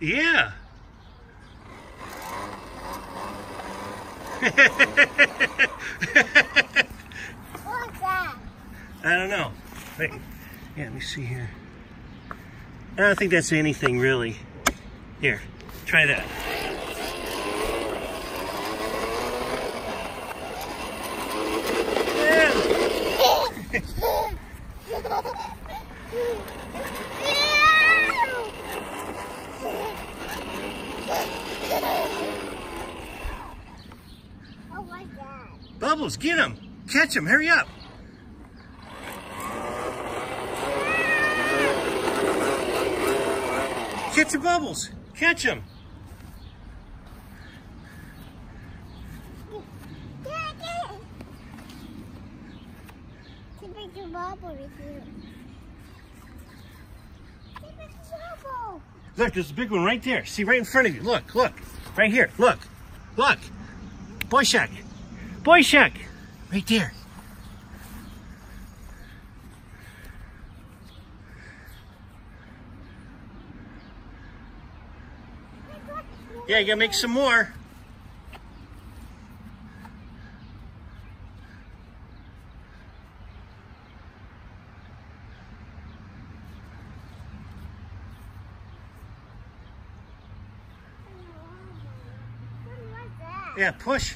Yeah. What's that? I don't know. Wait. Yeah, let me see here. I don't think that's anything really. Here, try that. Yeah. Oh, what's that? Bubbles, get him. Catch him. Hurry up. Catch the bubbles. Catch him. Keep bubble with you. Keep it to bubble. Look, there's a big one right there. See, right in front of you. Look, look. Right here. Look. Look. Boyshek. Boyshek. Right there. Yeah, you gotta make some more. Yeah, push.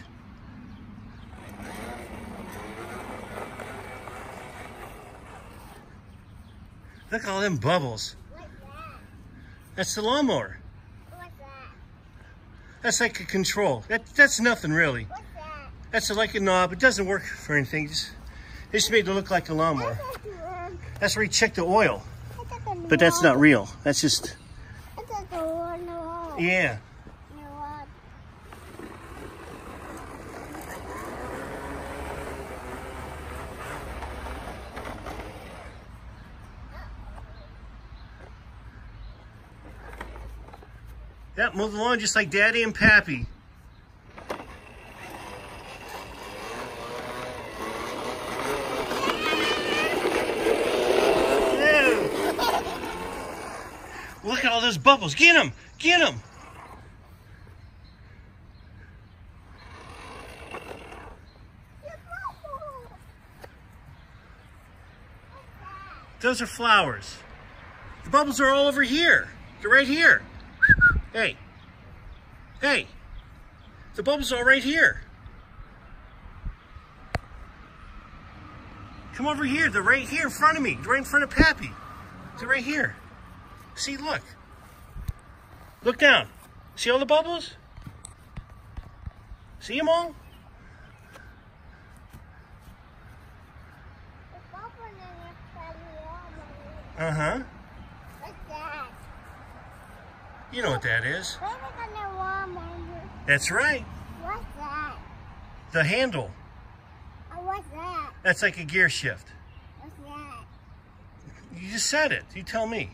Look at all them bubbles. That? That's the lawnmower. That? That's like a control. That, that's nothing really. That? That's like a knob. It doesn't work for anything. It's just made to look like a lawnmower. That's a worm. That's where you check the oil. But that's not real. That's just, That's a worm. Yeah. No, what? Yep, move along just like Daddy and Pappy. Look at all those bubbles. Get them. Get them. Those are flowers. The bubbles are all over here. They're right here. Hey. Hey. The bubbles are right here. Come over here. They're right here in front of me. They're right in front of Pappy. They're right here. See, look. Look down. See all the bubbles? See them all? The bubble in your belly, Uh-huh. You know what that is. Where are gonna warm under? That's right. What's that? The handle. Oh, what's that? That's like a gear shift. What's that? You just said it. You tell me.